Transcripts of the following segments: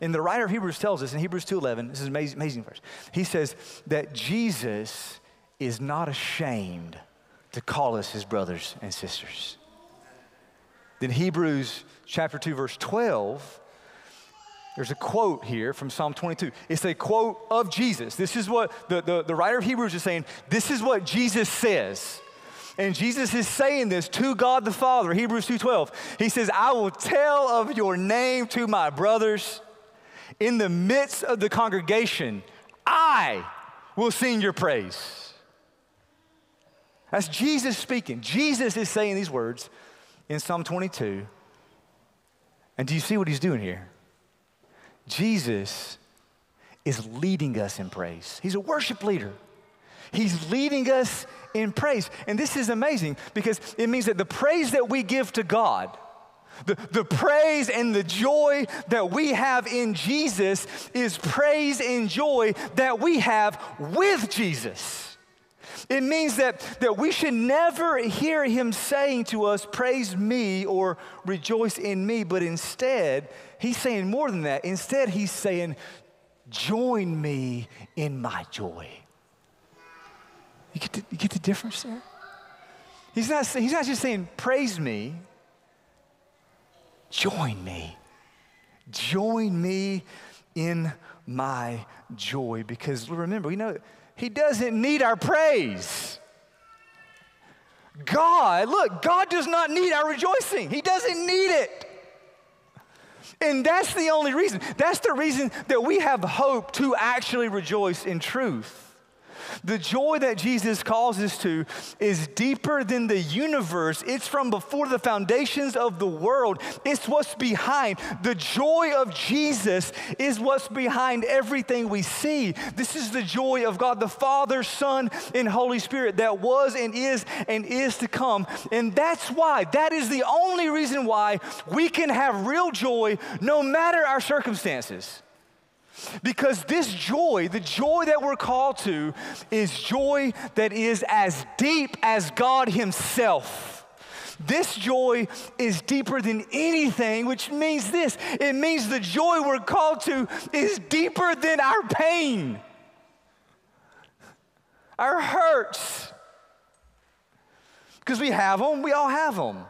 And the writer of Hebrews tells us in Hebrews 2:11, this is amazing, amazing verse. He says that Jesus is not ashamed to call us his brothers and sisters. Then Hebrews chapter 2 verse 12 there's a quote here from Psalm 22. It's a quote of Jesus. This is what the, the, the writer of Hebrews is saying. This is what Jesus says. And Jesus is saying this to God the Father, Hebrews 2:12. He says, "I will tell of your name to my brothers in the midst of the congregation. I will sing your praise." That's Jesus speaking. Jesus is saying these words in Psalm 22. And do you see what he's doing here? Jesus is leading us in praise. He's a worship leader. He's leading us in praise. And this is amazing because it means that the praise that we give to God, the, the praise and the joy that we have in Jesus is praise and joy that we have with Jesus. It means that, that we should never hear him saying to us, Praise me or rejoice in me, but instead, he's saying more than that. Instead, he's saying, Join me in my joy. You get the, you get the difference there? He's not, he's not just saying, Praise me, join me. Join me in my joy. Because remember, we know he doesn't need our praise. God, look, God does not need our rejoicing. He doesn't need it. And that's the only reason. That's the reason that we have hope to actually rejoice in truth. The joy that Jesus calls us to is deeper than the universe. It's from before the foundations of the world. It's what's behind. The joy of Jesus is what's behind everything we see. This is the joy of God the Father, Son, and Holy Spirit that was and is and is to come. And that's why, that is the only reason why we can have real joy no matter our circumstances. Because this joy, the joy that we're called to, is joy that is as deep as God Himself. This joy is deeper than anything, which means this it means the joy we're called to is deeper than our pain, our hurts. Because we have them, we all have them.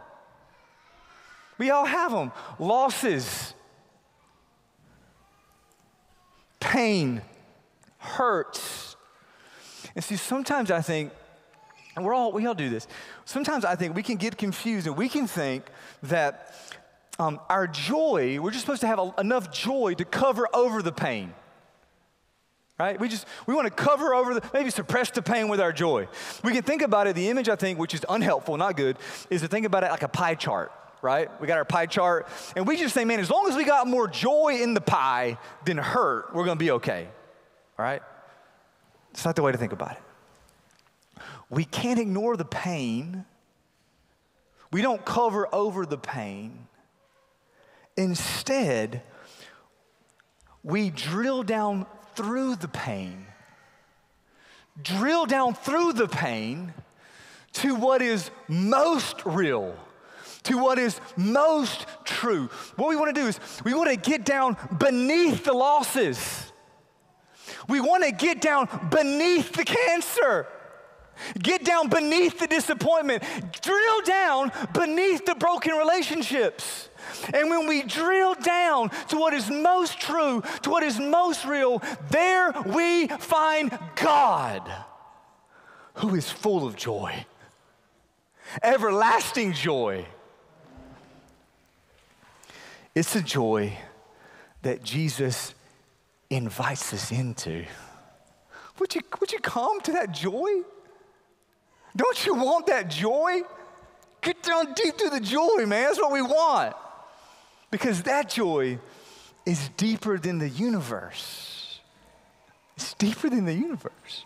We all have them. Losses pain, hurts. And see, sometimes I think, and we're all, we all do this, sometimes I think we can get confused and we can think that um, our joy, we're just supposed to have a, enough joy to cover over the pain. Right? We just, we want to cover over the, maybe suppress the pain with our joy. We can think about it, the image I think, which is unhelpful, not good, is to think about it like a pie chart right? We got our pie chart, and we just say, man, as long as we got more joy in the pie than hurt, we're gonna be okay, all right? It's not the way to think about it. We can't ignore the pain, we don't cover over the pain. Instead, we drill down through the pain, drill down through the pain to what is most real to what is most true. What we want to do is we want to get down beneath the losses. We want to get down beneath the cancer. Get down beneath the disappointment. Drill down beneath the broken relationships. And when we drill down to what is most true, to what is most real, there we find God who is full of joy, everlasting joy. It's a joy that Jesus invites us into. Would you, would you come to that joy? Don't you want that joy? Get down deep to the joy, man. That's what we want. Because that joy is deeper than the universe. It's deeper than the universe.